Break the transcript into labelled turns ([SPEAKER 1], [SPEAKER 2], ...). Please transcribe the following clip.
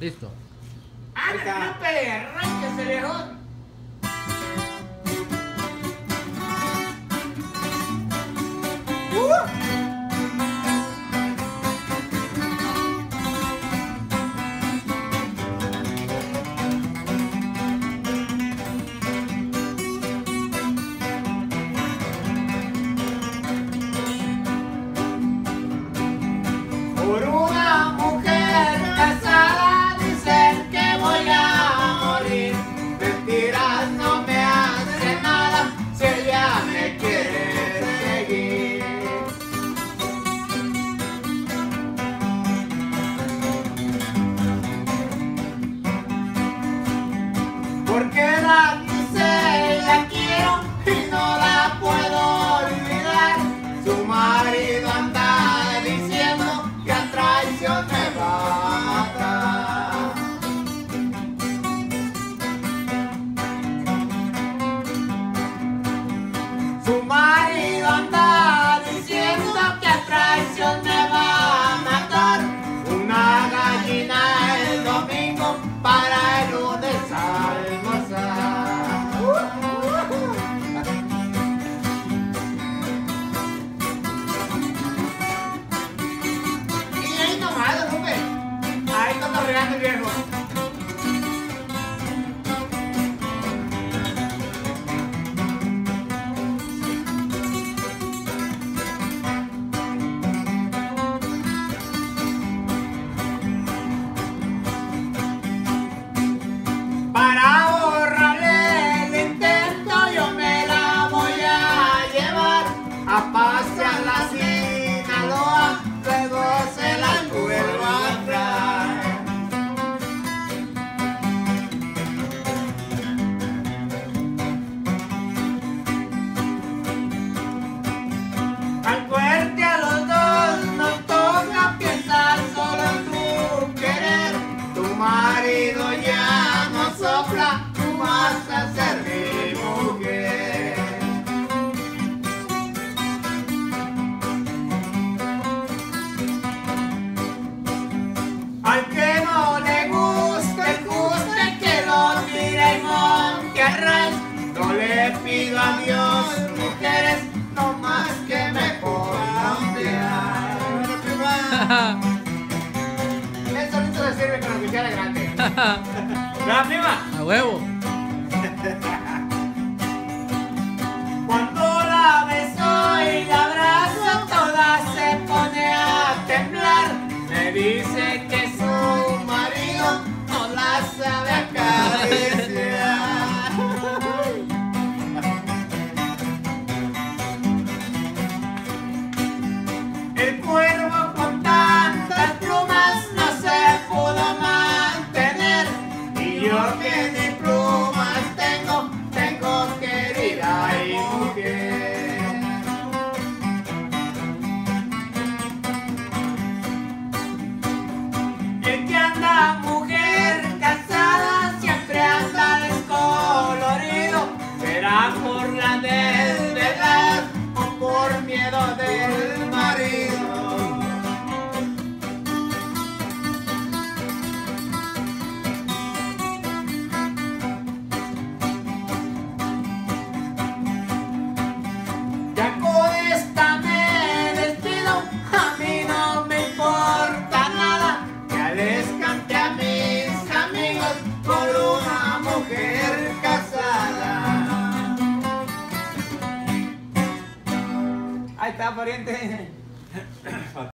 [SPEAKER 1] Listo.
[SPEAKER 2] ¡Ah, no, perro! ¡Que se dejó! porque la reais, Guilherme. demasiado grande. ¡La prima!
[SPEAKER 1] ¡A huevo!
[SPEAKER 2] Señor, que de Oriente.